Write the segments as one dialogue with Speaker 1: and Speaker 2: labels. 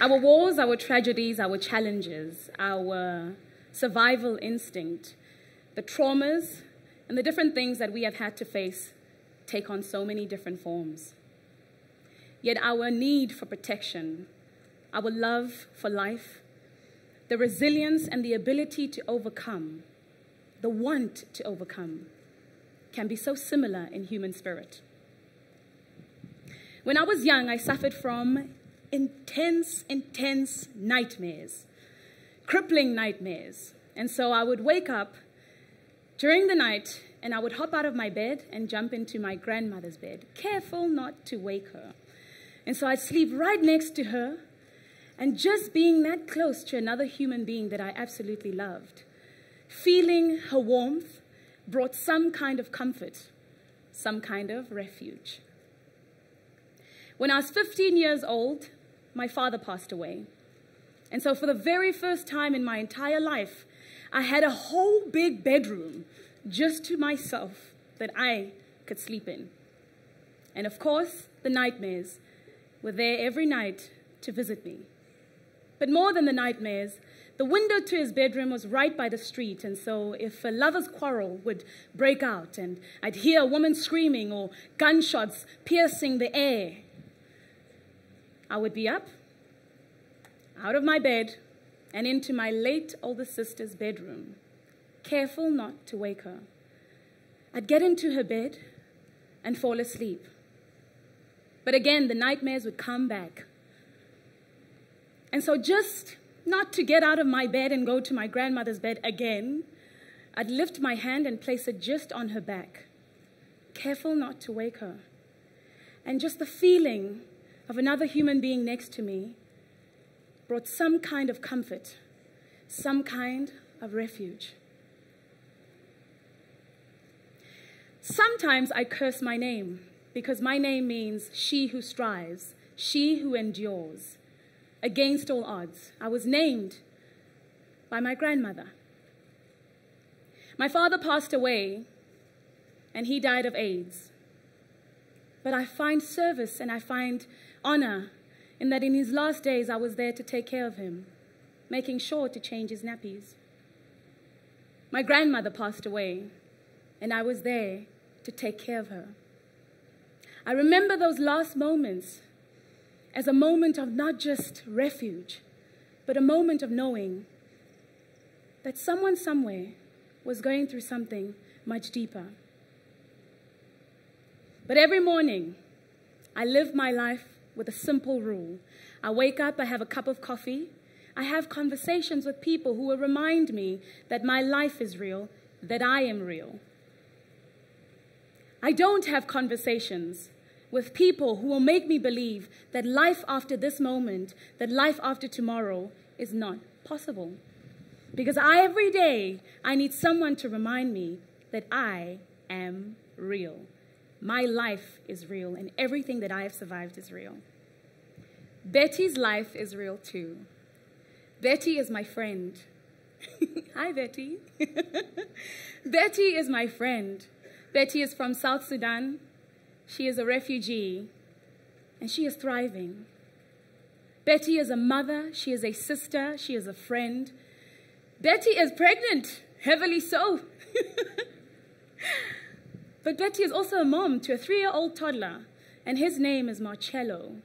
Speaker 1: Our wars, our tragedies, our challenges, our survival instinct, the traumas, and the different things that we have had to face take on so many different forms. Yet our need for protection, our love for life, the resilience and the ability to overcome, the want to overcome, can be so similar in human spirit. When I was young, I suffered from intense, intense nightmares, crippling nightmares. And so I would wake up during the night and I would hop out of my bed and jump into my grandmother's bed, careful not to wake her. And so I'd sleep right next to her, and just being that close to another human being that I absolutely loved, feeling her warmth brought some kind of comfort, some kind of refuge. When I was 15 years old, my father passed away. And so, for the very first time in my entire life, I had a whole big bedroom just to myself that I could sleep in. And of course, the nightmares were there every night to visit me. But more than the nightmares, the window to his bedroom was right by the street, and so if a lover's quarrel would break out and I'd hear a woman screaming or gunshots piercing the air, I would be up, out of my bed, and into my late older sister's bedroom, careful not to wake her. I'd get into her bed and fall asleep. But again, the nightmares would come back. And so, just not to get out of my bed and go to my grandmother's bed again, I'd lift my hand and place it just on her back, careful not to wake her. And just the feeling of another human being next to me brought some kind of comfort, some kind of refuge. Sometimes I curse my name because my name means she who strives, she who endures. Against all odds, I was named by my grandmother. My father passed away and he died of AIDS. But I find service and I find honor in that in his last days I was there to take care of him, making sure to change his nappies. My grandmother passed away, and I was there to take care of her. I remember those last moments as a moment of not just refuge, but a moment of knowing that someone somewhere was going through something much deeper. But every morning, I live my life with a simple rule. I wake up, I have a cup of coffee, I have conversations with people who will remind me that my life is real, that I am real. I don't have conversations with people who will make me believe that life after this moment, that life after tomorrow is not possible. Because I, every day, I need someone to remind me that I am real. My life is real, and everything that I have survived is real. Betty's life is real too. Betty is my friend. Hi, Betty. Betty is my friend. Betty is from South Sudan. She is a refugee, and she is thriving. Betty is a mother, she is a sister, she is a friend. Betty is pregnant, heavily so. But Betty is also a mom to a three year old toddler, and his name is Marcello.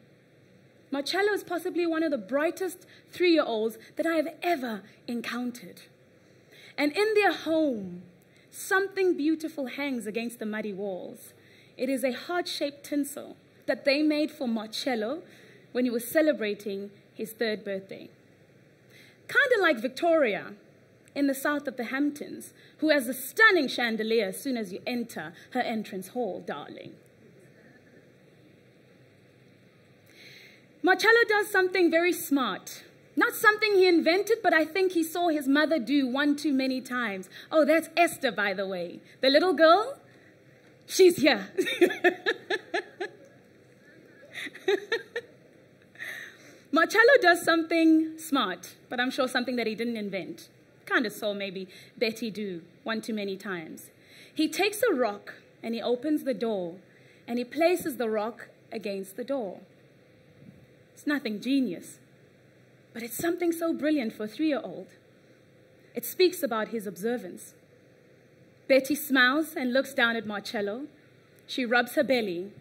Speaker 1: Marcello is possibly one of the brightest three year olds that I have ever encountered. And in their home, something beautiful hangs against the muddy walls. It is a heart shaped tinsel that they made for Marcello when he was celebrating his third birthday. Kind of like Victoria, in the south of the Hamptons, who has a stunning chandelier as soon as you enter her entrance hall, darling. Marcello does something very smart. Not something he invented, but I think he saw his mother do one too many times. Oh, that's Esther, by the way. The little girl, she's here. Marcello does something smart, but I'm sure something that he didn't invent kind of saw maybe Betty do one too many times. He takes a rock and he opens the door and he places the rock against the door. It's nothing genius, But it's something so brilliant for a three year old. It speaks about his observance. Betty smiles and looks down at Marcello. She rubs her belly.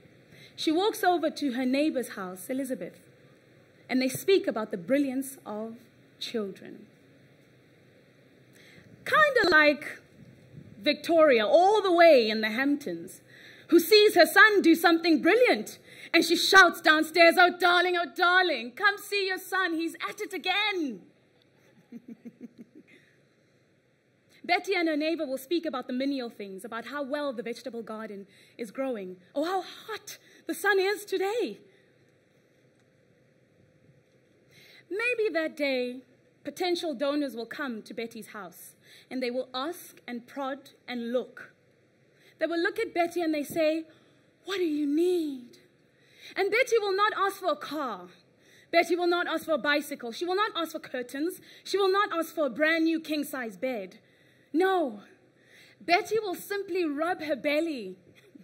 Speaker 1: She walks over to her neighbor's house, Elizabeth, and they speak about the brilliance of children. Kind of like Victoria, all the way in the Hamptons, who sees her son do something brilliant. And she shouts downstairs, Oh, darling, oh, darling, come see your son. He's at it again. Betty and her neighbor will speak about the menial things, about how well the vegetable garden is growing, or how hot the sun is today. Maybe that day, potential donors will come to Betty's house and they will ask and prod and look. They will look at Betty and they say, What do you need? And Betty will not ask for a car. Betty will not ask for a bicycle. She will not ask for curtains. She will not ask for a brand new king size bed. No. Betty will simply rub her belly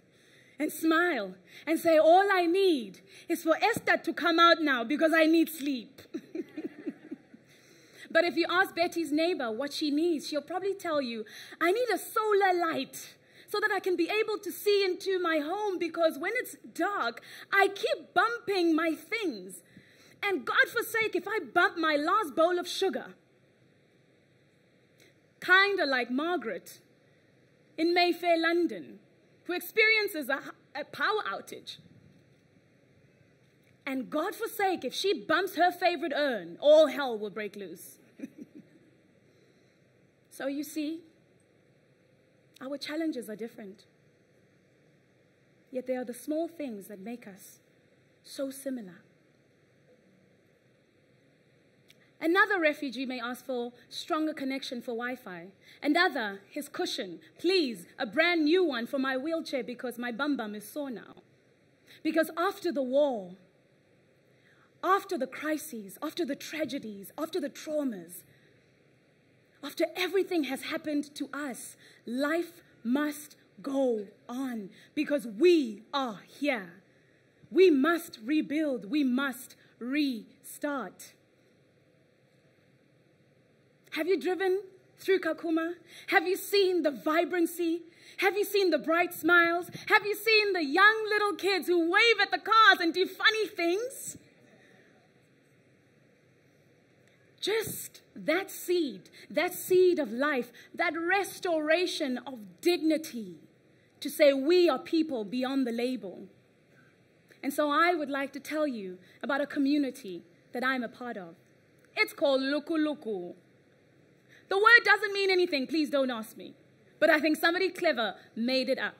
Speaker 1: and smile and say, All I need is for Esther to come out now because I need sleep. but if you ask Betty's neighbor what she needs, she'll probably tell you, I need a solar light so that I can be able to see into my home because when it's dark, I keep bumping my things. And God forsake if I bump my last bowl of sugar. Kind of like Margaret in Mayfair, London who experiences a, a power outage. And God forsake, if she bumps her favorite urn, all hell will break loose. So you see, our challenges are different. Yet they are the small things that make us so similar. Another refugee may ask for stronger connection for Wi-Fi. Another, his cushion. Please, a brand new one for my wheelchair because my bum bum is sore now. Because after the war, after the crises, after the tragedies, after the traumas, after everything has happened to us, life must go on because we are here. We must rebuild. We must restart. Have you driven through Kakuma? Have you seen the vibrancy? Have you seen the bright smiles? Have you seen the young little kids who wave at the cars and do funny things? Just that seed, that seed of life, that restoration of dignity to say we are people beyond the label. And so I would like to tell you about a community that I'm a part of. It's called LuQuLuQu. The word doesn't mean anything, please don't ask me. But I think somebody clever made it up.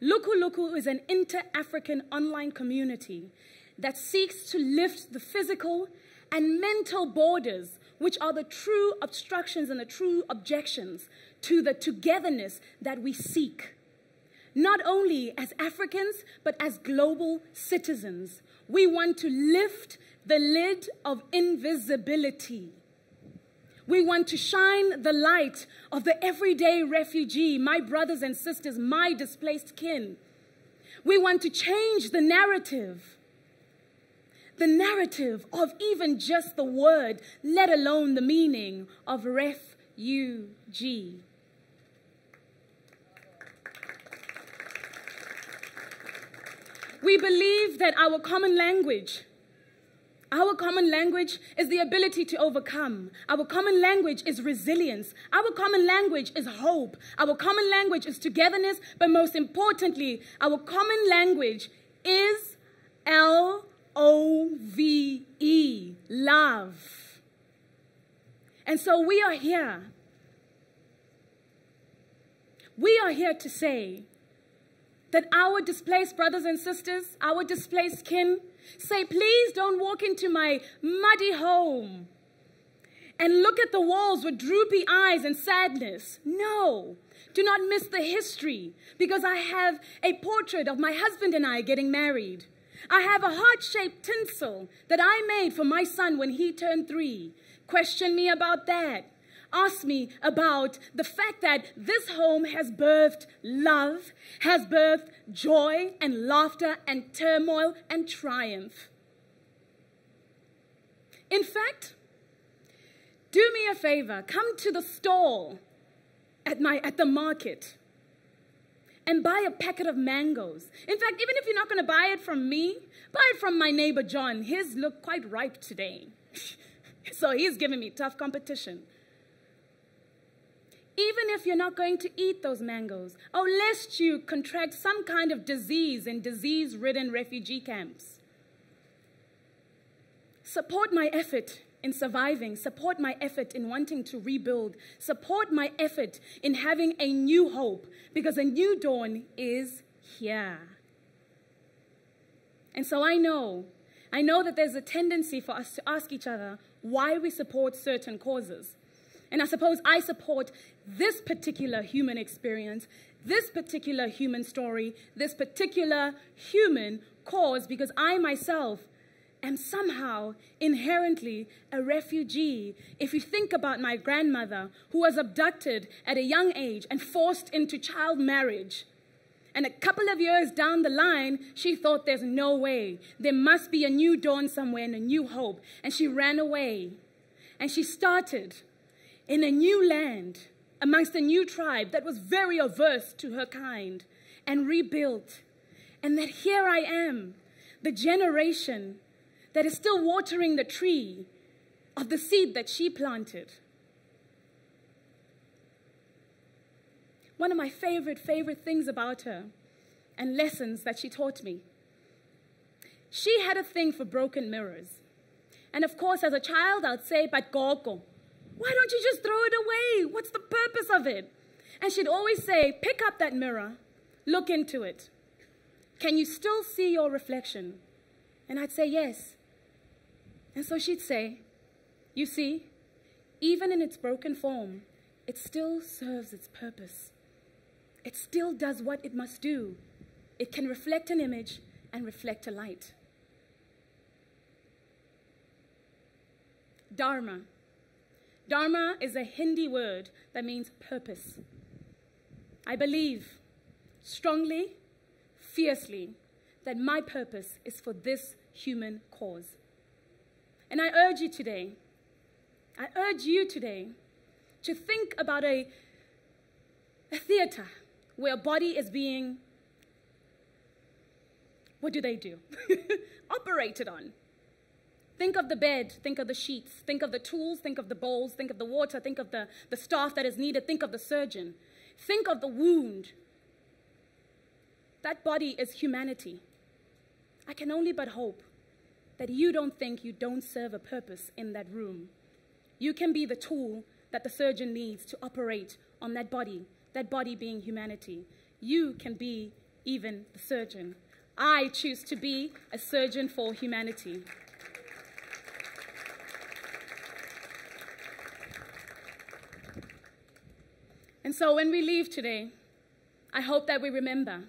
Speaker 1: LuQuLuQu is an inter African online community that seeks to lift the physical and mental borders, which are the true obstructions and the true objections to the togetherness that we seek. Not only as Africans, but as global citizens. We want to lift the lid of invisibility we want to shine the light of the everyday refugee, my brothers and sisters, my displaced kin. We want to change the narrative. The narrative of even just the word, let alone the meaning of refugee. We believe that our common language our common language is the ability to overcome. Our common language is resilience. Our common language is hope. Our common language is togetherness. But most importantly, our common language is L O V E, love. And so we are here. We are here to say that our displaced brothers and sisters, our displaced kin, say, please don't walk into my muddy home and look at the walls with droopy eyes and sadness. No, do not miss the history because I have a portrait of my husband and I getting married. I have a heart shaped tinsel that I made for my son when he turned three. Question me about that Ask me about the fact that this home has birthed love, has birthed joy and laughter and turmoil and triumph. In fact, do me a favor, come to the stall at, my, at the market and buy a packet of mangoes. In fact, even if you're not going to buy it from me, buy it from my neighbor John. His look quite ripe today. so he's giving me tough competition. Even if you're not going to eat those mangoes, oh, lest you contract some kind of disease in disease ridden refugee camps. Support my effort in surviving, support my effort in wanting to rebuild, support my effort in having a new hope, because a new dawn is here. And so I know, I know that there's a tendency for us to ask each other why we support certain causes. And I suppose I support this particular human experience, this particular human story, this particular human cause, because I myself am somehow inherently a refugee. If you think about my grandmother who was abducted at a young age and forced into child marriage, and a couple of years down the line, she thought there's no way. There must be a new dawn somewhere and a new hope. And she ran away. And she started in a new land amongst a new tribe that was very averse to her kind and rebuilt. And that here I am, the generation that is still watering the tree of the seed that she planted. One of my favorite, favorite things about her and lessons that she taught me. She had a thing for broken mirrors. And of course, as a child, I'd say, but Gogo, why don't you just throw it away? What's the purpose of it? And she'd always say, pick up that mirror, look into it. Can you still see your reflection? And I'd say, yes. And so she'd say, You see, even in its broken form, it still serves its purpose. It still does what it must do. It can reflect an image and reflect a light. Dharma. Dharma is a Hindi word that means purpose. I believe strongly, fiercely, that my purpose is for this human cause. And I urge you today, I urge you today to think about a, a theater where a body is being, what do they do? Operated on. Think of the bed, think of the sheets, think of the tools, think of the bowls, think of the water, think of the, the staff that is needed, think of the surgeon. Think of the wound. That body is humanity. I can only but hope that you don't think you don't serve a purpose in that room. You can be the tool that the surgeon needs to operate on that body, that body being humanity. You can be even the surgeon. I choose to be a surgeon for humanity. And so when we leave today, I hope that we remember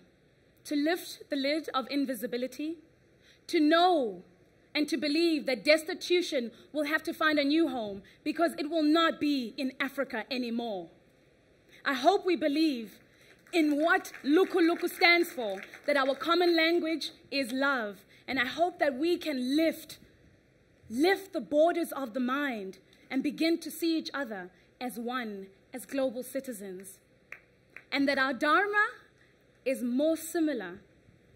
Speaker 1: to lift the lid of invisibility, to know and to believe that destitution will have to find a new home because it will not be in Africa anymore. I hope we believe in what LuQuLuQu stands for, that our common language is love. And I hope that we can lift, lift the borders of the mind and begin to see each other as one, as global citizens. And that our Dharma is more similar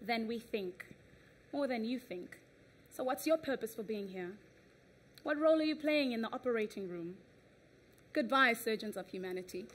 Speaker 1: than we think, more than you think. So, what's your purpose for being here? What role are you playing in the operating room? Goodbye, surgeons of humanity.